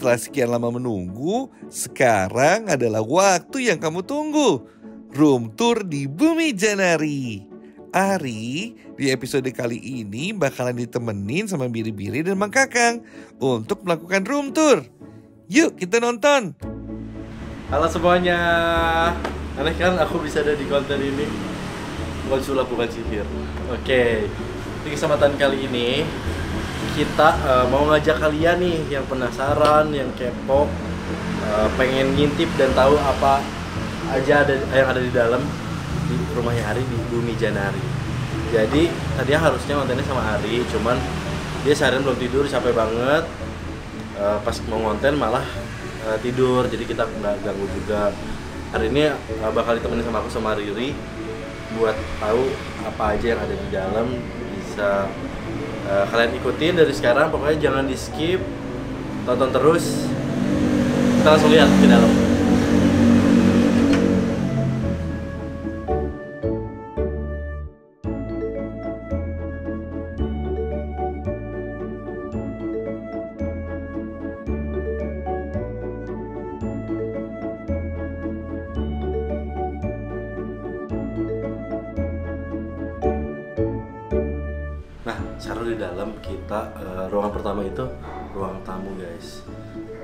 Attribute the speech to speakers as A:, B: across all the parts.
A: setelah sekian lama menunggu, sekarang adalah waktu yang kamu tunggu. Room tour di Bumi Janari. Ari, di episode kali ini bakalan ditemenin sama Biri-Biri dan Mang Kakang untuk melakukan room tour. Yuk kita nonton.
B: Halo semuanya. Aneh kan aku bisa ada di konten ini. Bukan sulap, bukan sihir. Oke. Di kesempatan kali ini kita uh, mau ngajak kalian nih yang penasaran, yang kepo, uh, pengen ngintip dan tahu apa aja ada yang ada di dalam di rumahnya Ari di Bumi Janari. Jadi tadi harusnya kontennya sama Ari, cuman dia seharian belum tidur, capek banget. Uh, pas mau konten malah uh, tidur, jadi kita nggak ganggu juga. Hari ini uh, bakal ditemenin sama aku sama Riri buat tahu apa aja yang ada di dalam bisa uh, kalian ikutin dari sekarang pokoknya jangan di skip tonton terus. Kita langsung lihat ke dalam Cara di dalam kita eh, ruangan pertama itu ruang tamu guys.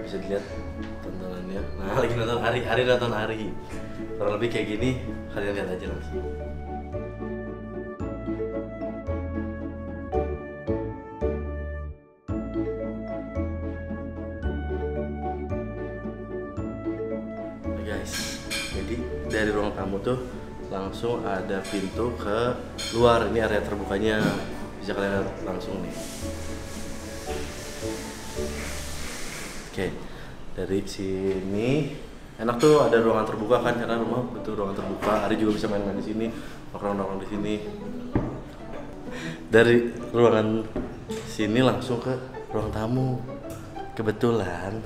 B: Bisa dilihat tontonannya. Nah, lagi nonton Ari, Ari nonton Ari. Kurang lebih kayak gini, kalian lihat aja langsung. Nah, guys, jadi dari ruang tamu tuh langsung ada pintu ke luar ini area terbukanya bisa kalian lihat langsung nih. Oke dari sini. Enak tuh ada ruangan terbuka kan karena rumah betul ruangan terbuka. Ari juga bisa main-main di sini nongkrong-nongkrong di sini. Dari ruangan sini langsung ke ruang tamu. Kebetulan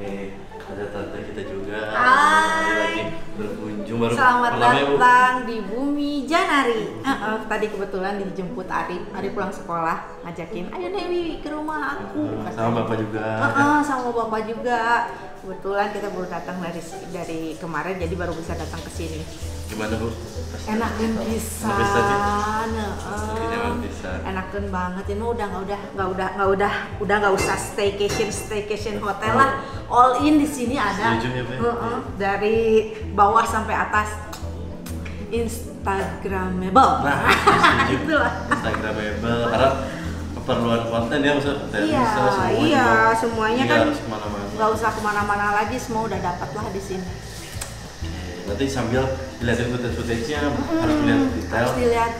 B: nih ada tante kita juga.
C: Hai.
B: Lagi baru
C: Selamat
B: ya, Bu.
C: datang di Bumi Janari. Eh, eh, tadi kebetulan dijemput Ari. Ari pulang sekolah, ngajakin, ayo Dewi ke rumah aku. Katanya.
B: sama bapak juga.
C: Eh, eh, sama bapak juga. Kebetulan kita baru datang dari dari kemarin, jadi baru bisa datang ke sini.
B: Gimana bu?
C: Enak dan
B: Enak
C: pisan.
B: pisan,
C: eh.
B: Enak pisan.
C: Enakan banget. Ini udah nggak udah nggak udah nggak udah udah nggak usah staycation staycation hotel lah. All in di sini ada.
B: Setuju ya?
C: Heeh, dari bawah sampai atas. Instagramable.
B: Nah.
C: Itulah.
B: Instagramable. Karena keperluan konten ya maksudnya. Konten
C: iya
B: bisa semua
C: iya semuanya
B: Nggak
C: kan nggak usah ke mana-mana lagi. Semua udah dapat lah di sini
B: Oke, nanti sambil dilihatin footage-footage-nya harus dilihat detail.
C: Harus dilihat.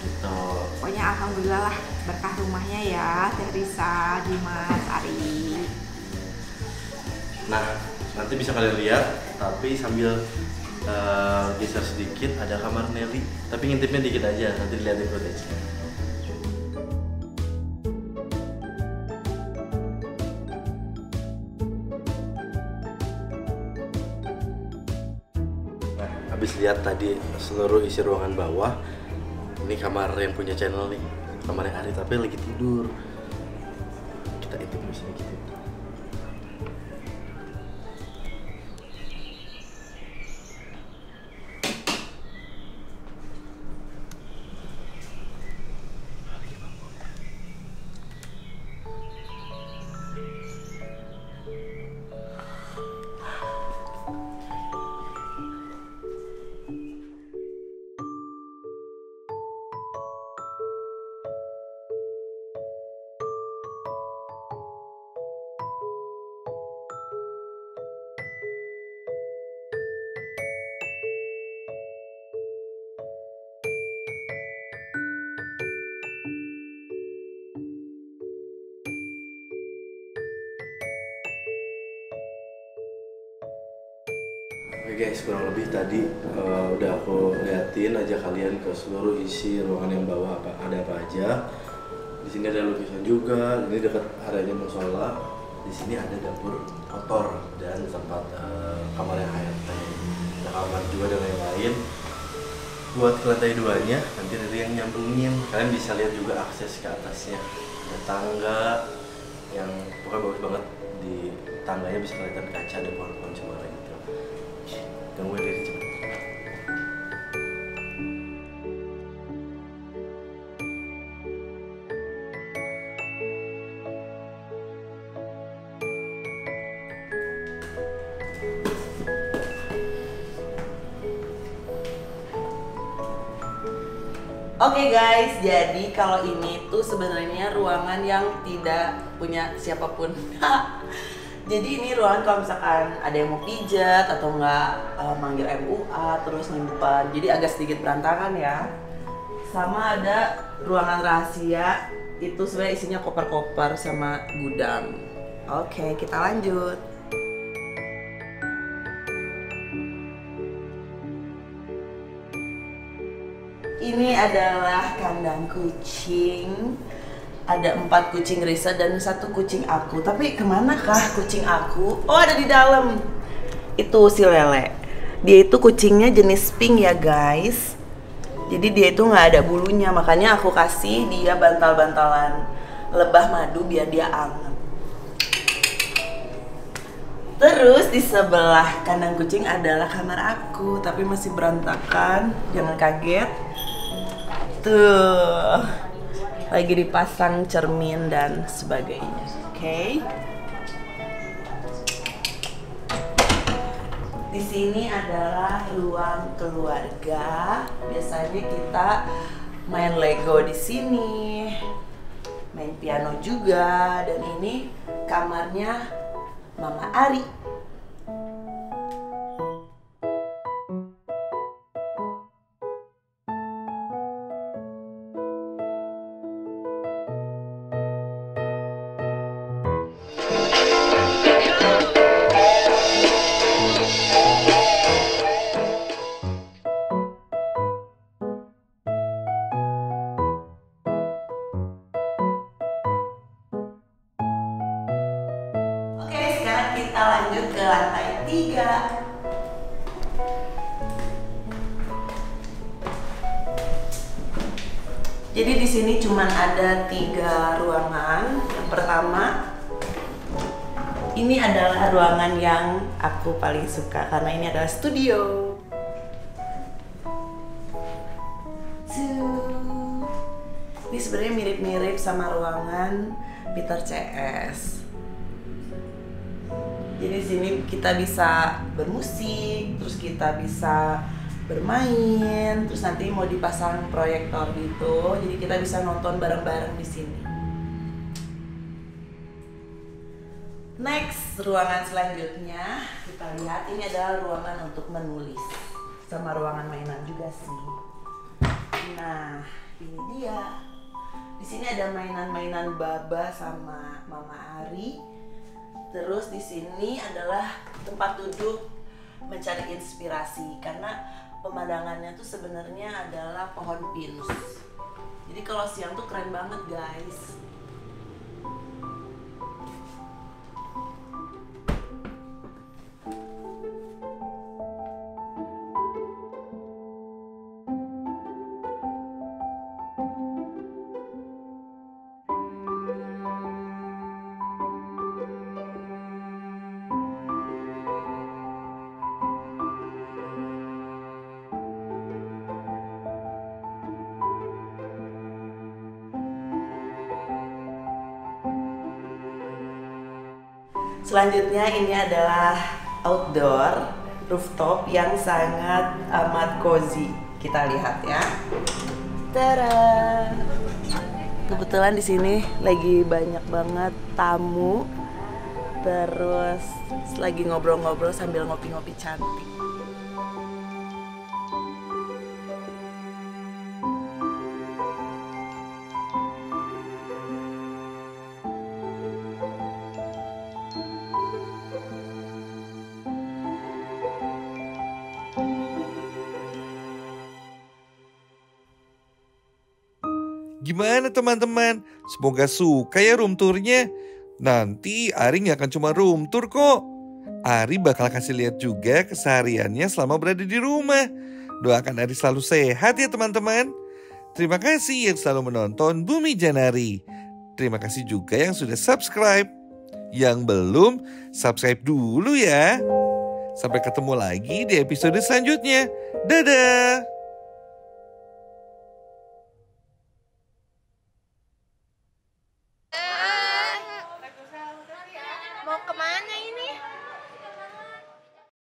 B: Gitu.
C: Pokoknya alhamdulillah lah berkah rumahnya ya Teh Risa Dimas Ari.
B: Nah nanti bisa kalian lihat tapi sambil eh, geser sedikit ada kamar Nelly. Tapi ngintipnya dikit aja nanti dilihatin footage-nya lihat tadi seluruh isi ruangan bawah, ini kamar yang punya channel nih, kamarnya Ari tapi lagi tidur. Kita intip dulu sedikit. Oke guys, kurang lebih tadi eh, udah aku liatin aja kalian ke seluruh isi ruangan yang bawah apa ada apa aja. Di sini ada lukisan juga. Ini dekat areanya musola. Di sini ada dapur kotor dan tempat eh, kamar yang HRT. Ada kamar juga dan lain-lain. Buat ke lantai duanya, nanti ada yang nyambungin. Kalian bisa lihat juga akses ke atasnya. Ada tangga yang pokoknya bagus banget di tangganya bisa kelihatan kaca
D: Oke guys, jadi kalau ini tuh sebenarnya ruangan yang tidak punya siapa pun. jadi ini ruangan kalau misalkan ada yang mau pijat atau enggak uh, manggil MUA terus nyimpan. Jadi agak sedikit berantakan ya. Sama ada ruangan rahasia itu sebenarnya isinya koper-koper sama gudang. Oke, kita lanjut. Ini adalah kandang kucing. Ada empat kucing Risa dan satu kucing aku. Tapi ke manakah kucing aku? Oh ada di dalam. Itu si Lele. Dia itu kucingnya jenis pink ya guys. Jadi dia itu nggak ada bulunya. Makanya aku kasih dia bantal-bantalan lebah madu biar dia anget. Terus di sebelah kandang kucing adalah kamar aku, tapi masih berantakan. Jangan kaget. Tuh. Lagi dipasang cermin dan sebagainya. Oke. Di sini adalah ruang keluarga. Biasanya kita main Lego di sini. Main piano juga dan ini kamarnya Mama Ari. Jadi di sini cuma ada tiga ruangan. Yang pertama, ini adalah ruangan yang aku paling suka karena ini adalah studio. Ini sebenarnya mirip-mirip sama ruangan Peter CS. Jadi di sini kita bisa bermusik, terus kita bisa bermain, terus nanti mau dipasang proyektor gitu. Jadi kita bisa nonton bareng-bareng di sini. Next, ruangan selanjutnya kita lihat ini adalah ruangan untuk menulis sama ruangan mainan juga sih. Nah, ini dia. Di sini ada mainan-mainan Baba sama Mama Ari. Terus di sini adalah tempat duduk mencari inspirasi karena pemandangannya tuh sebenarnya adalah pohon pinus. Jadi kalau siang tuh keren banget guys. Selanjutnya ini adalah outdoor rooftop yang sangat amat cozy. Kita lihat ya. Tada. Kebetulan di sini lagi banyak banget tamu. Terus lagi ngobrol-ngobrol sambil ngopi-ngopi cantik.
A: Gimana teman-teman? Semoga suka ya room tournya. Nanti Ari nggak akan cuma room tour kok. Ari bakal kasih lihat juga kesehariannya selama berada di rumah. Doakan Ari selalu sehat ya teman-teman. Terima kasih yang selalu menonton Bumi Janari. Terima kasih juga yang sudah subscribe. Yang belum, subscribe dulu ya. Sampai ketemu lagi di episode selanjutnya. Dadah!